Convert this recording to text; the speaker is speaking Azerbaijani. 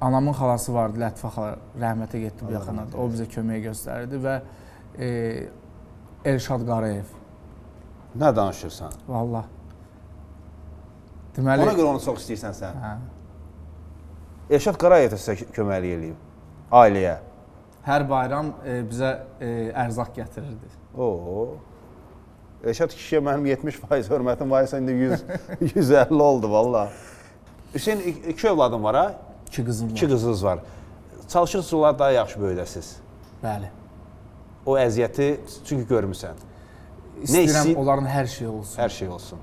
anamın xalası vardı, Lətifə xala, rəhmətə getdi bu yaxınlarda. O bizə kömək göstərdi və e, Elşad Qarayev. Nə danışırsan? Vallah. Deməli, Ona görə onu çox istəyirsən sən. hə, Elşad Qarayev də sizə köməklik eləyib ailəyə. hər bayram e, bizə e, ərzaq gətirirdi. Oo. Elşad kişiyə mənim 70% hörmətim var, indi 100 150 oldu valla. Hüseyn ik- iki övladın var ha? İki qızım var. İki qızınız var. Çalışırsınız onları daha yaxşı böyüdəsiz. Bəli. O əziyyəti çünki görmüsən. İstəyirəm onların hər şeyi olsun. Hər şey olsun.